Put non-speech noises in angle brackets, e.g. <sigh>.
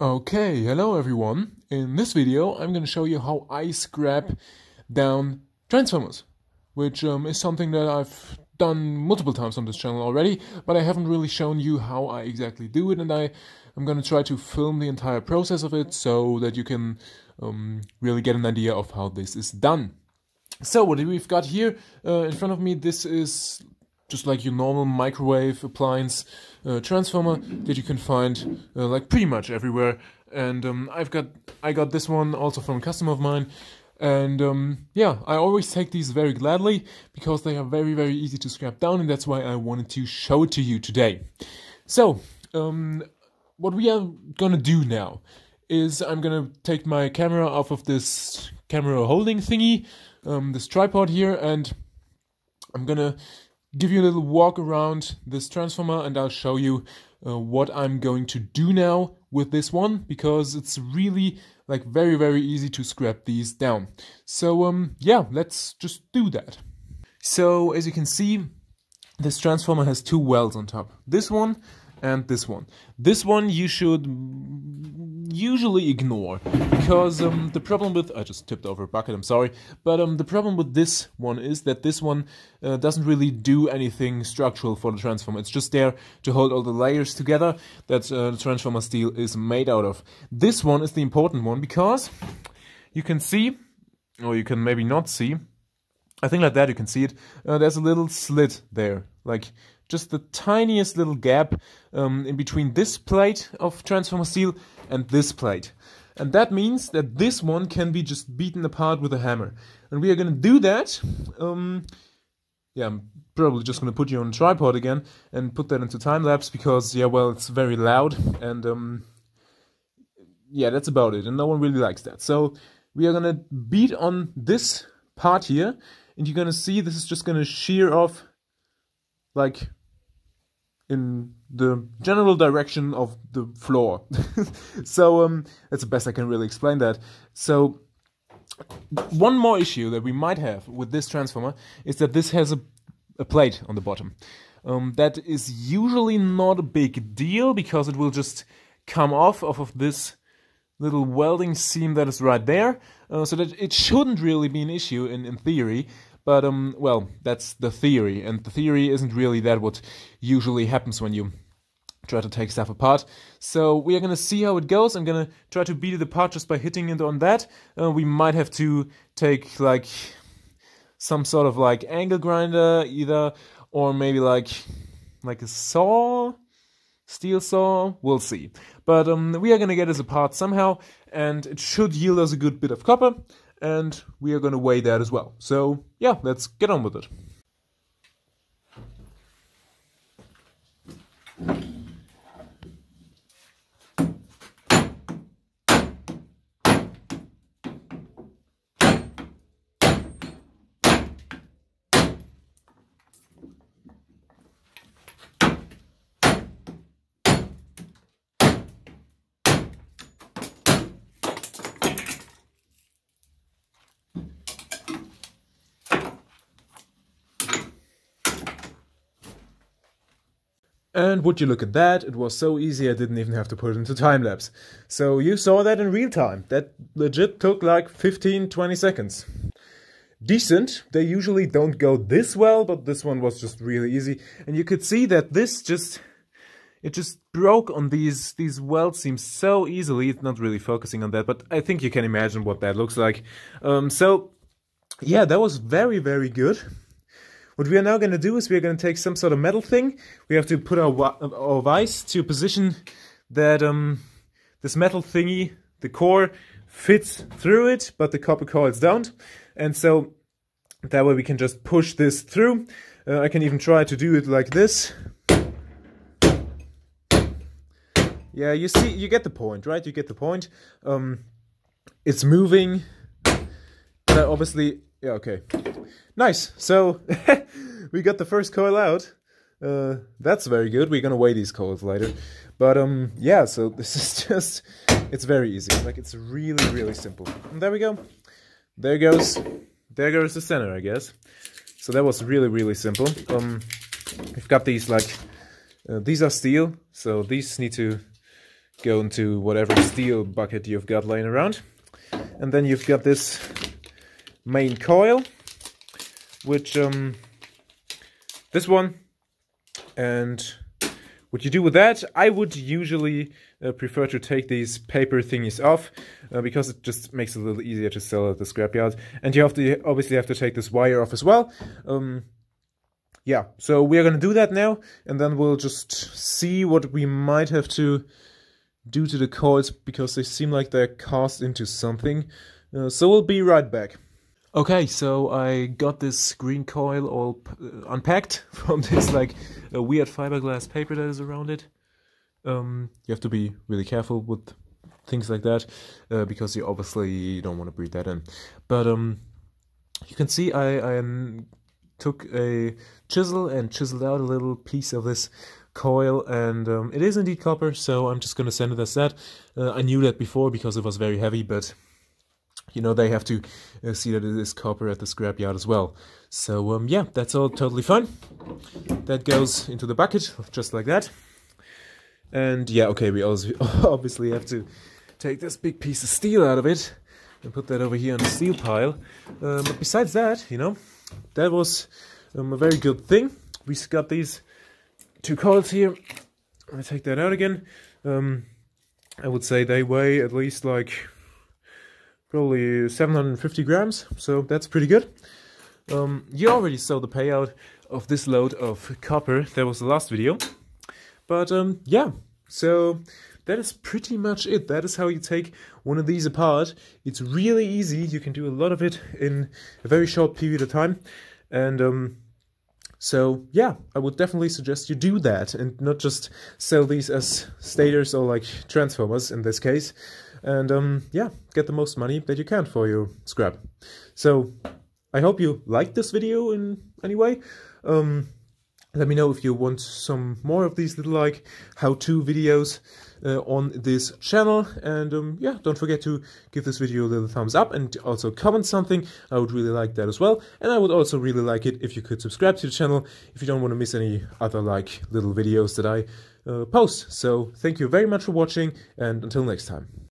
Okay, hello everyone. In this video I'm going to show you how I scrap down transformers, which um, is something that I've done multiple times on this channel already, but I haven't really shown you how I exactly do it and I am going to try to film the entire process of it so that you can um, really get an idea of how this is done. So what we've got here uh, in front of me, this is just like your normal microwave appliance uh, transformer that you can find uh, like pretty much everywhere. And um, I've got I got this one also from a customer of mine. And um, yeah, I always take these very gladly because they are very, very easy to scrap down, and that's why I wanted to show it to you today. So, um, what we are gonna do now is I'm gonna take my camera off of this camera holding thingy, um, this tripod here, and I'm gonna give you a little walk around this transformer and I'll show you uh, what I'm going to do now with this one because it's really like very very easy to scrap these down. So um yeah, let's just do that. So as you can see, this transformer has two welds on top. This one and this one. This one you should usually ignore because um, the problem with I just tipped over a bucket. I'm sorry, but um, the problem with this one is that this one uh, doesn't really do anything structural for the transformer. It's just there to hold all the layers together that uh, the transformer steel is made out of. This one is the important one because you can see, or you can maybe not see. I think like that you can see it. Uh, there's a little slit there, like just the tiniest little gap um, in between this plate of transformer steel and this plate. And that means that this one can be just beaten apart with a hammer. And we are going to do that. Um, yeah, I'm probably just going to put you on a tripod again and put that into time lapse because, yeah, well, it's very loud and, um, yeah, that's about it. And no one really likes that. So we are going to beat on this part here and you're to see this is just to shear off like in the general direction of the floor. <laughs> so um, that's the best I can really explain that. So one more issue that we might have with this transformer is that this has a, a plate on the bottom. Um, that is usually not a big deal because it will just come off, off of this little welding seam that is right there. Uh, so that it shouldn't really be an issue in, in theory. But, um, well, that's the theory, and the theory isn't really that what usually happens when you try to take stuff apart. So we are going to see how it goes. I'm going to try to beat it apart just by hitting it on that. Uh, we might have to take, like, some sort of, like, angle grinder either, or maybe, like, like a saw? Steel saw? We'll see. But um, we are going to get this apart somehow, and it should yield us a good bit of copper and we are going to weigh that as well. So yeah, let's get on with it. And would you look at that, it was so easy I didn't even have to put it into time lapse. So you saw that in real time. That legit took like 15-20 seconds. Decent. They usually don't go this well, but this one was just really easy. And you could see that this just... It just broke on these these weld seams so easily. It's not really focusing on that, but I think you can imagine what that looks like. Um, so, yeah, that was very, very good. What we are now going to do is we are going to take some sort of metal thing. We have to put our, our vise to a position that um, this metal thingy, the core, fits through it, but the copper coils don't. And so that way we can just push this through. Uh, I can even try to do it like this. Yeah, you see, you get the point, right? You get the point. Um, it's moving. But obviously, yeah, okay. Nice. So <laughs> we got the first coil out. Uh, that's very good. We're gonna weigh these coils later. But um, yeah. So <laughs> this is just, it's very easy. Like it's really, really simple. And there we go. There goes, there goes the center, I guess. So that was really, really simple. Um, we've got these like, uh, these are steel, so these need to go into whatever steel bucket you've got laying around. And then you've got this main coil, which um, this one, and what you do with that, I would usually uh, prefer to take these paper thingies off uh, because it just makes it a little easier to sell at the scrapyard. And you have to obviously have to take this wire off as well. Um, yeah, so we're gonna do that now, and then we'll just see what we might have to do to the coils because they seem like they're cast into something. Uh, so we'll be right back. Okay, so I got this green coil all uh, unpacked <laughs> from this like a weird fiberglass paper that is around it. Um, you have to be really careful with things like that uh, because you obviously don't want to breathe that in. But um, you can see I, I took a chisel and chiseled out a little piece of this coil and um, it is indeed copper so I'm just gonna send it as that. Uh, I knew that before because it was very heavy but you know they have to uh, see that it is copper at the scrapyard as well. So um, yeah that's all totally fine. That goes into the bucket just like that. And yeah okay we also <laughs> obviously have to take this big piece of steel out of it and put that over here on the steel pile. Um, but besides that you know that was um, a very good thing. We got these two coils here. I take that out again. Um, I would say they weigh at least like probably 750 grams, so that's pretty good. Um, you already saw the payout of this load of copper. That was the last video. But um, yeah, so that is pretty much it. That is how you take one of these apart. It's really easy. You can do a lot of it in a very short period of time. And um, so yeah, I would definitely suggest you do that and not just sell these as stators or like transformers in this case. And um, yeah, get the most money that you can for your scrap. So I hope you liked this video in any way. Um, let me know if you want some more of these little like how-to videos uh, on this channel. And um, yeah don't forget to give this video a little thumbs up and also comment something. I would really like that as well. And I would also really like it if you could subscribe to the channel if you don't want to miss any other like little videos that I uh, post. So thank you very much for watching and until next time